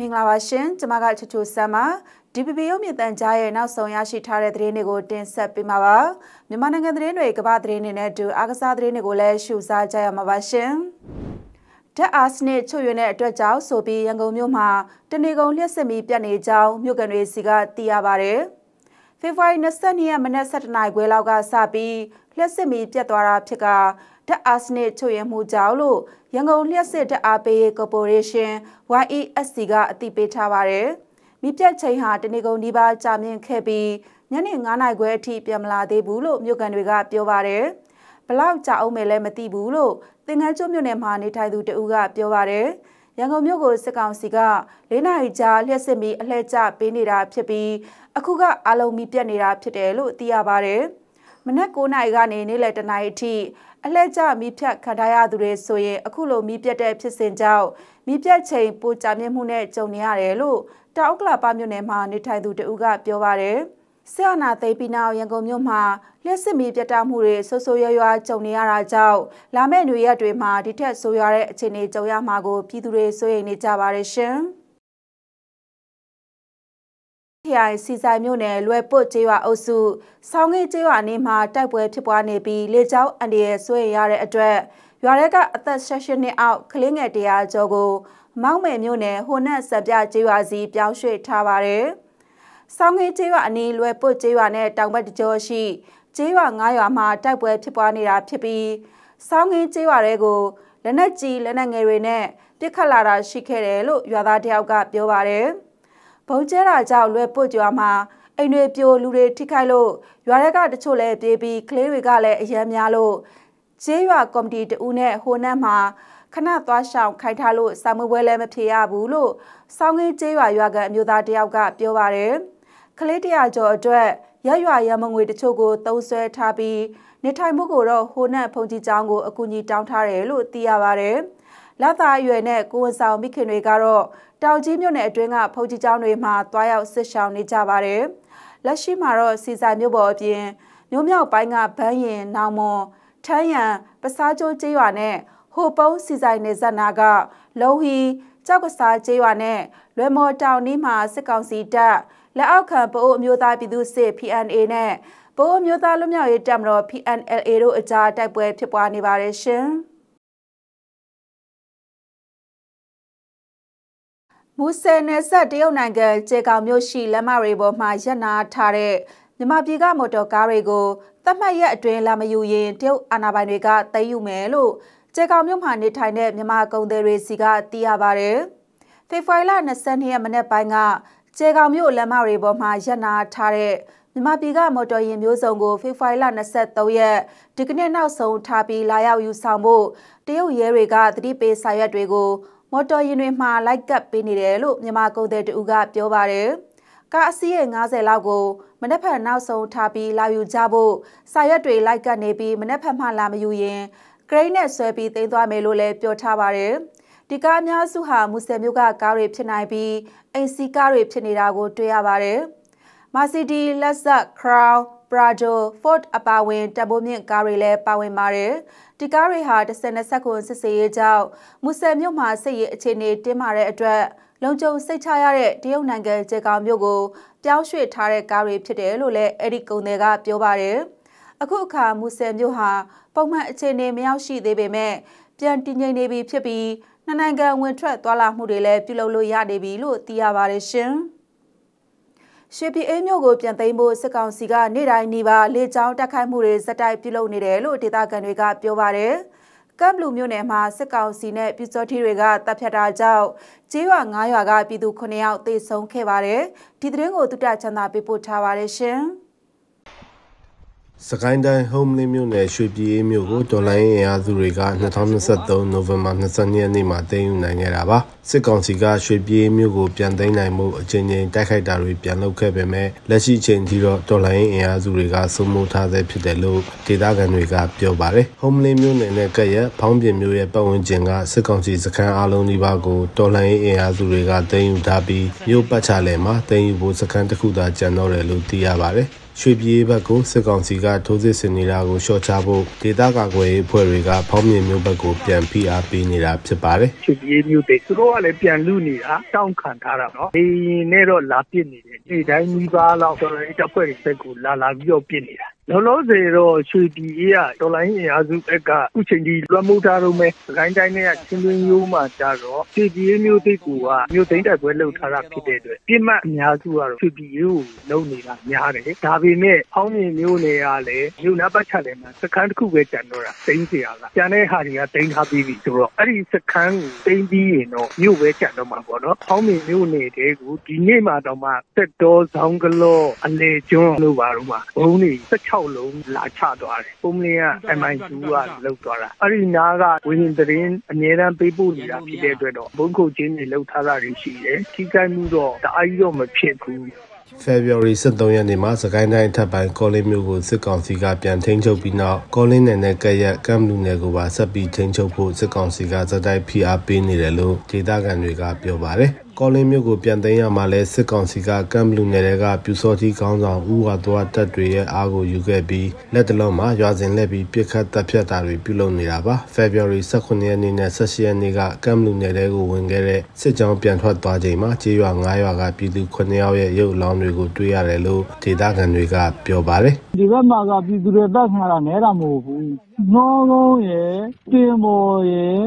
မင်္ဂလာပါရှင်ကျမကချူချူဆမ်ပါ DPP ရုပ်မြင့်တန်ကြားရဲ့နောက်ဆုံးရရှိထားတဲ့သတင်းတွေကိုတင်ဆက်ပေးမှာပါမြန်မာနိုင်ငံသတင်းတွေကမ္ဘာသတင်းတွေနဲ့အတူအားကစားသတင်းတွေကိုလည်းရှုစားကြရမှာပါရှင်ဓာတ်အားစနစ်ချွတ်ရွံတဲ့အတွက်ကြောင့်ဆိုပြီးရန်ကုန်မြို့မှာတနေကုန်လျှက်စစ်မီပြတ်နေကြောင်းမြို့ကန်တွေစီကသိရပါတယ်ဖေဖော်ဝါရီ22ရက်မနက်7:00နာရီခွဲလောက်ကစပြီးလျှက်စစ်မီပြတ်သွားတာဖြစ်က ဓာတ်အားစနစ်ချွတ်ရွံမှုကြောင့်လို့ရန်ကုန်လျှက်စစ်ဓာတ်အားပေးရေးကော်ပိုရေးရှင်း YESC ကအသိပေးထားပါတယ်။မိပြတ်ချိန်ဟာတနေကုန်ဒီပါကြာမြင့်ခဲ့ပြီးညနေ9နာရီခွဲအထိပြန်မလာသေးဘူးလို့မြို့ကန်တွေကပြောပါတယ်။ဘလောက်ကြာအောင်မယ်လဲမသိဘူးလို့သင်္ကန်းကျွမြို့နယ်မှာနေထိုင်သူတဦးကပြောပါတယ်။ရန်ကုန်မြို့ကိုစစ်ကောင်စီက၄နာရီကြာလျှက်စစ်မီအလှည့်ကျပေးနေတာဖြစ်ပြီးအခုကအလုံးမီပြတ်နေတာဖြစ်တယ်လို့သိရပါတယ်။ မနက်9နာရီကနေနေ့လယ်10နာရီအထိအလှည့်ကျမီးဖြတ်ခံထားရသူတွေဆိုရင်အခုလိုမီးပြတ်တဲ့ဖြစ်စဉ်ကြောင့်မီးပြတ်ချိန်ပိုကြာမြင့်မှုနဲ့ကြုံနေရတယ်လို့တောက်ကလာပမြို့နယ်မှာနေထိုင်သူတဦးကပြောပါတယ်။ဆရာနာသိပြီးနောက်ရန်ကုန်မြို့မှာလျှက်စစ်မီးပြတ်တောက်မှုတွေဆိုးဆိုးရွားရွားကြုံနေရတာကြောင့်လာမယ့်ຫນွေရက်တွေမှာဒီထက်ဆိုးရွားတဲ့အခြေအနေကြုံရမှာကိုပြည်သူတွေစိုးရိမ်နေကြပါတယ်ရှင်။ခ ရိုင်စီဆိုင်မြို့နယ်လွယ်ပုတ်ကျေးရွာအုပ်စုဆောင်းငယ်ကျေးရွာနေမှာတိုက်ပွဲဖြစ်ပွားနေပြီးလေကြောင်းအန်ဒီရဲ့ဆွေရတဲ့အတွက်ရွာထဲကအသက်16နှစ်အောက်ကလေးငယ်တရားကျော်ကိုမောက်မယ်မြို့နယ်ဟိုနက်စပြကျေးရွာစီပြောင်းရွှေ့ထားပါတယ်။ဆောင်းငယ်ကျေးရွာအနီးလွယ်ပုတ်ကျေးရွာနဲ့တောင်ဘက်တကြောရှိကျေးရွာ9ရွာမှာတိုက်ပွဲဖြစ်ပွားနေတာဖြစ်ပြီးဆောင်းငယ်ကျေးရွာတွေကိုလက်နက်ကြီးလက်နက်ငယ်တွေနဲ့ပစ်ခတ်လာတာရှိခဲ့တယ်လို့ရွာသားတယောက်ကပြောပါတယ်။ ဘုံကျဲတာကြောင့်လွယ်ပုတ်ကြွားမှာအိမ်တွေပြိုလူတွေထိခိုက်လို့ရွာတွေကတချို့လည်းပြေးပြီးကလေးတွေကလည်းအယမ်းများလို့ကျေးရွာကော်မတီတူနဲ့ဟိုနက်မှာခဏသွားရှောင်ခိုင်းထားလို့စာမပွဲလည်းမဖြေရဘူးလို့စောင်းငင်းကျေးရွာရွာကအမျိုးသားတယောက်ကပြောပါတယ်ကလေးတရာကျော်အတွက်ရရွာရမငွေတချို့ကိုသုံးဆွဲထားပြီးနေထိုင်မှုကိုတော့ဟိုနက်ဖုန်ကြီးကျောင်းကိုအကူအညီတောင်းထားတယ်လို့သိရပါတယ်လက်သားအရွယ်နဲ့ကိုဝန်ဆောင်မိခင်တွေကတော့ တောင်ကြီးမြို့နယ်အတွင်းကဖုန်ကြီးကျောင်းတွေမှာတွားရောက်စစ်ရှောင်နေကြပါတယ်။လက်ရှိမှာတော့စီစာမြို့ပေါ်အပြင်မြို့မြောက်ပိုင်းကဗန်းရင်နောင်မွန်ထန်းရံပစားကျိုးကျေးရွာနဲ့ဟိုပုံးစီဆိုင်နေဆက်နာကလုံဟီကြောက်ကစားကျေးရွာနဲ့လွယ်မော်တောင်နီးမှာစစ်ကောင်စီတပ်လက်အောက်ခံပအိုးအမျိုးသားပြည်သူစစ် PNA နဲ့ပအိုးအမျိုးသားလူမျိုးရေးတပ်မတော် PNLA တို့အကြားတိုက်ပွဲဖြစ်ပွားနေပါတယ်ရှင်။ မူဆယ်နယ်ဆက်တရုတ်နိုင်ငံကျေကောင်မြို့ရှိလမ်းမတွေပေါ်မှာရပ်နာထားတဲ့မြမပြည်ကမော်တော်ကားတွေကိုသတ်မှတ်ရက်အတွင်းလာမယူရင်တရုတ်အာဏာပိုင်တွေကသိမ်းယူမယ်လို့ကျေကောင်မြို့မှာနေထိုင်တဲ့မြမကုံသည်တွေစီကသိရပါတယ်။ဖေဖော်ဝါရီလ22ရက်မနေ့ပိုင်းကကျေကောင်မြို့လမ်းမတွေပေါ်မှာရပ်နာထားတဲ့မြမပြည်ကမော်တော်ယာဉ်မျိုးစုံကိုဖေဖော်ဝါရီလ23ရက်ဒီကနေ့နောက်ဆုံးထားပြီးလာရောက်ယူဆောင်ဖို့တရုတ်ရဲတွေကတတိပေးစာရွက်တွေကို မော်တော်ယာဉ်တွေမှာလိုက်ကပ်ပေးနေတယ်လို့မြန်မာကုန်သည်တူကပြောပါတယ်။ကားအစီးရဲ့90လောက်ကိုမနက်ဖြန်နောက်ဆုံးထားပြီးလာယူကြဖို့စာရွက်တွေလိုက်ကပ်နေပြီးမနက်ဖြန်မှလာမယူရင်ဂရိတ်နဲ့ဆွဲပြီးသိမ်းသွားမယ်လို့လည်းပြောထားပါတယ်။ဒီကားအများစုဟာမူဆယ်မြို့ကကားတွေဖြစ်နိုင်ပြီးအိမ်စီကားတွေဖြစ်နေတာကိုတွေ့ရပါတယ်။ Mercedes, Lexus, Crown, Prado, Ford အပါဝင်တဘိုးမြင့်ကားတွေလည်းပါဝင်ပါတယ်။ဒီကားတွေဟာ10ခုစစ်စေးရေးကြောင့်မူဆယ်မြို့မှာစစ်ရေးအခြေအနေတင်းမာတဲ့အတွက်လုံခြုံစိတ်ချရတဲ့တရုတ်နိုင်ငံကျေကောင်မြို့ကိုပြောင်းရွှေ့ထားတဲ့ကားတွေဖြစ်တယ်လို့လည်းအဲ့ဒီကုန်တွေကပြောပါတယ်။အခုအခါမူဆယ်မြို့ဟာပုံမှန်အခြေအနေမရောက်ရှိသေးပေမဲ့ပြန်တည်ငြိမ်နေပြီဖြစ်ပြီးနှစ်နိုင်ငံဝင်ထွက်သွားလာမှုတွေလည်းပြုလုပ်လို့ရနေပြီလို့သိရပါတယ်ရှင်။ ရွှေပြည်အေးမြို့ကိုပြန်သိမ်းဖို့စစ်ကောင်စီကနေ့တိုင်းနေပါလေကြောင်းတက်ခိုက်မှုတွေဇက်တိုက်ပြုလုပ်နေတယ်လို့ဒေသခံတွေကပြောပါတယ်။ကပ်ဘလူမြို့နယ်မှာစစ်ကောင်စီနဲ့ပြည်စောထီတွေကတပ်ဖြတ်တာကြောင့်ကျေးရွာ9ရွာကပြည်သူ9ယောက်သေဆုံးခဲ့ပါတယ်။ဒီသတင်းကိုတုတ္တချန်သာပေးပို့ထားပါတယ်ရှင်။ စကိုင်းတိုင်းဟုံးလင်းမြို့နယ်ရွှေပြည်အေးမြို့ကိုတော်လိုင်းရင်အားစုတွေက2023နိုဝင်ဘာ22ရက်နေ့မှာတင်ယူနိုင်ခဲ့တာပါစစ်ကောင်စီကရွှေပြည်အေးမြို့ကိုပြန်သိမ်းနိုင်မှုအချိန်ချင်းတိုက်ခိုက်တာတွေပြန်လုပ်ခဲ့ပေမဲ့လက်ရှိချိန်ထိတော့တော်လိုင်းရင်အားစုတွေကစိုးမိုးထားဆဲဖြစ်တယ်လို့ဒေသခံတွေကပြောပါတယ်ဟုံးလင်းမြို့နယ်နဲ့ကပ်ရက်ဖောင်းပြင်မြို့ရဲ့ပတ်ဝန်းကျင်ကစစ်ကောင်စီစခန်းအလုံးဒီပါကိုတော်လိုင်းရင်အားစုတွေကတင်ယူထားပြီးမြို့ပတ်ချလည်မှာတင်ယူဖို့စခန်းတစ်ခုသာကျန်တော့တယ်လို့သိရပါတယ် ရွှေပြည်ဘက်ကိုစစ်ကောင်စီကထိုးစစ်ဆင်နေတာကိုရှော့ချဖို့ဒေသကာကွယ်ရေးအဖွဲ့တွေကဖောင်းမြင်မျိုးဘက်ကိုပြန်ဖိအားပေးနေတာဖြစ်ပါတယ်။ရွှေပြည်မျိုးတွေသူတို့ကလည်းပြန်လူနေတာတောင်းခံထားတာနော်။ဒီနဲ့တော့လာပစ်နေတယ်။ဒီတိုင်းကြီးပါလောက်ဆိုတော့တပ်ဖွဲ့တွေဘက်ကိုလာလာပြီးတော့ပစ်နေတာ လောလောဆယ်တော့ရွှေပြည်ကြီးကဒေါ်လာရင်းအားစုဘက်ကအခုချိန်ထိလွှမ်းမိုးထားတော့မဲ့ဂိုင်းတိုင်းတွေကချင်းတွင်းရိုးမှကြတော့ရွှေပြည်မျိုးသိကူကမျိုးသိန်းတက်ပွဲလှုပ်ထားတာဖြစ်တဲ့အတွက်ပြစ်မှတ်အများစုကတော့ရွှေပြည်ကိုလုံနေတာများတယ်ဒါပေမဲ့အောင်းမြင်မျိုးတွေကလည်းယူနာပတ်ချလည်းမှာစကန်တစ်ခုပဲကြံတော့တာသိန်းစရာကကြံတဲ့ဟာတွေကသိန်းထားပြီးပြီဆိုတော့အဲ့ဒီစကန်ကိုသိန်းပြီးရင်တော့မြို့ပဲကြံတော့မှာပေါ့နော်အောင်းမြင်မျိုးနေတဲ့ကိုဒီနေ့မှတော့မှစက်တော်ဆောင်ကလောအလေကျွန်းလို့ပါတော့မှာဘုံနေ16 6လုံးလာချသွားတယ်။ပုံမလင်းက MI2 ကလောက်သွားတာ။အဲ့ဒီနားကဝင်းသတင်းအများအားပေးပို့နေတာဖြစ်တဲ့အတွက်တော့ဘုံခုတ်ချင်းတွေလောက်ထားတာတွေရှိတယ်။ထိခိုက်မှုတော့တအားကြီးတော့မဖြစ်ဘူး။ February 23ရက်နေ့မှာစကိုင်းတိုင်းထပ်ပိုင်းကောလင်းမြို့ကိုစစ်ကောင်စီကပြန်ထိန်းချုပ်ပြီးနောက်ကောလင်းနယ်နဲ့ကက်ရက်ကမ်လူနယ်ကိုပါဆက်ပြီးထိန်းချုပ်ဖို့စစ်ကောင်စီကဇက်တိုက်ဖိအားပေးနေတယ်လို့ဒေသခံတွေကပြောပါတယ်။ ကောလင်းမြို့ကိုပြန်သိမ်းရမှာလဲစစ်ကောင်စီကကမ်ဘလူနယ်တွေကပြူစောတိခေါင်းဆောင်ဦးဝါသွားတပ်တွေရဲ့အားကိုယူခဲ့ပြီးလက်တလုံးမှာရွာစဉ်လက်ပြီးပြစ်ခတ်တပ်ဖြတ်တာတွေပြုလုပ်နေတာပါ February 18ရက်နေ့နဲ့18ရက်နေ့ကကမ်ဘလူနယ်တွေကိုဝင်ခဲ့တဲ့စစ်ကြောင်းပြန်ထွက်သွားချိန်မှာကြေးရွာ9ရွာကပြည်သူ9ယောက်ရဲ့ရုပ်အလောင်းတွေကိုတွေ့ရတယ်လို့ဒေသခံတွေကပြောပါတယ်ဒီဘက်မှာကပြည်သူတွေတပ်ခံတာနဲတာမဟုတ်ဘူးနှောကုန်းရယ်တင်မော်ရယ်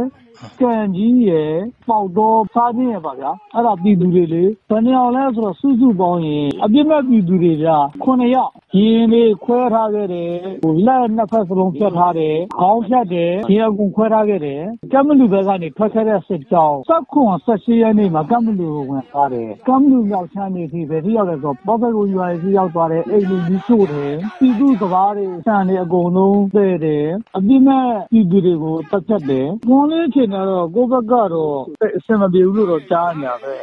ကံကြီးရယ်ပေါက်တော့စားခြင်းရပါဗျာအဲ့ဒါပြည်သူတွေလေဘယ်နှယောက်လဲဆိုတော့စုစုပေါင်းရင်အပြစ်မဲ့ပြည်သူတွေကြာ9ယောက်ရင်းလေးခွဲထားခဲ့တယ်ဟိုလက်နှစ်ဖက်စလုံးဖြတ်ထားတယ်ခေါင်းဖြတ်တယ်ရင်းအကုန်ခွဲထားခဲ့တယ်ကမ်မလူဘက်ကနေထွက်ခဲ့တဲ့စစ်ကြောင်းစက်ခွန်18ရက်နေ့မှာကမ်မလူကိုဝင်သွားတယ်ကမ်မလူမြောက်ချမ်းနေပြီဘယ်ထိရောက်လဲဆိုတော့ပေါ့ဘက်ကိုယူရစီရောက်သွားတယ်အိမ်လူကြီးချို့တယ်ပြည်သူစကားတွေစံနေအကုန်လုံးသိတယ်အပြစ်မဲ့ပြည်သူတွေကိုတက်ချက်တယ်ဘုံလေးချင်တော့ ကိုယ့်ဘက်ကတော့အဆင်မပြေဘူးလို့တော့ ကြားနေရပဲ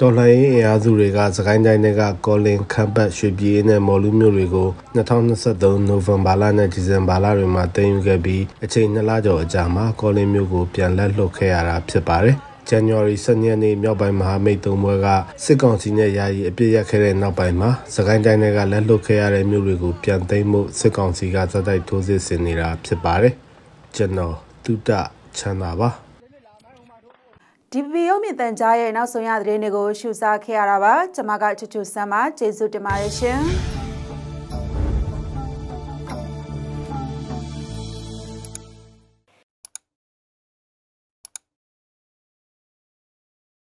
တော်လှန်ရေးအင်အားစုတွေကစကိုင်းတိုင်းကကောလင်ခမ်းပတ် ရွှေပြည်နဲ့ မော်လူမျိုးတွေကို2023နိုဝင်ဘာလနဲ့ ဒီဇင်ဘာလတွေမှာတင်ယူခဲ့ပြီး အချိန်2လကျော်အကြာမှာ ကောလင်မျိုးကို ပြန်လက်လွတ်ခဲ့ရတာ ဖြစ်ပါတယ်။ January 12ရက်နေ့ မြောက်ပိုင်းမဟာမိတ်သုံးဘွဲကစစ်ကောင်စီနဲ့ ယာယီအပြစ်ရက်ခဲ့တဲ့ နောက်ပိုင်းမှာစကိုင်းတိုင်းကလက်လွတ်ခဲ့ရတဲ့ မြို့တွေကို ပြန်သိမ်းမှုစစ်ကောင်စီကသတ်တိုက် ထိုးစစ်ဆင်နေတာ ဖြစ်ပါတယ်။ကျွန်တော်တုတ ချမ်းသာပါဒီပီယုံမြင့်တန်ကြားရဲ့နောက်ဆုံးရသတင်းတွေကိုရှုစားခဲ့ရတာပါကျွန်မကချူချူဆမ်းပါကျေးဇူးတင်ပါတယ်ရှင်